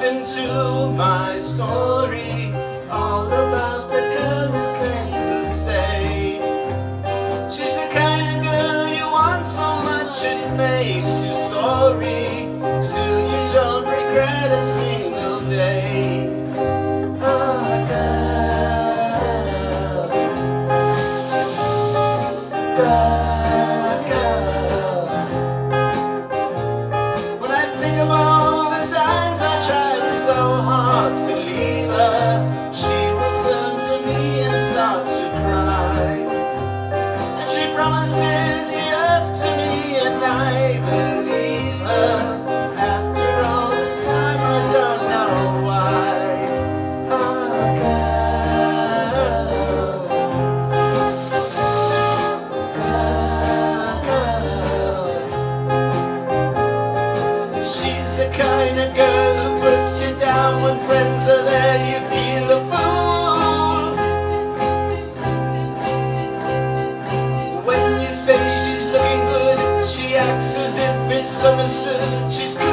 listen to my story all about the girl who came to stay. She's the kind of girl you want so much it makes promises the earth to me, and I believe her. After all this time, I don't know why. Oh, girl, girl. She's the kind of girl who puts you down when friends misunderstood. She's